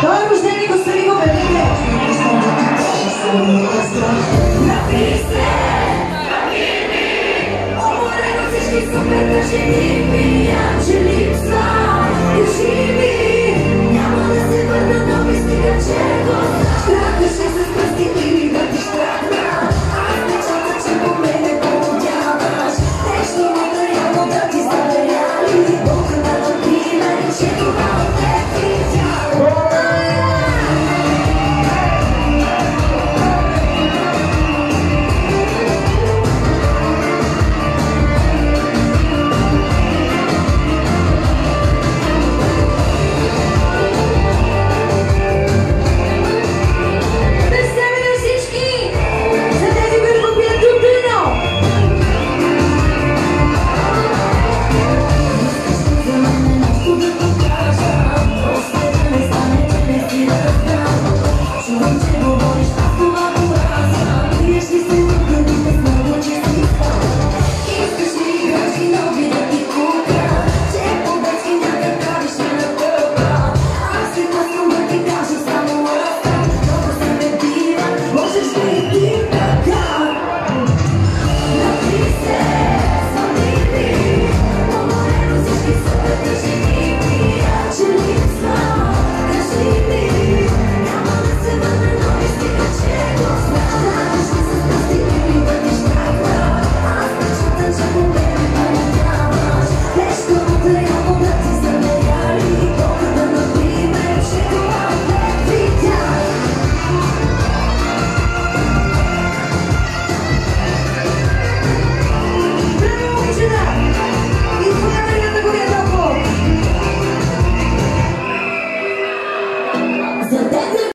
Той е рожден и Господи го велике! Напри се! Напри ми! Уморено всички супер жени!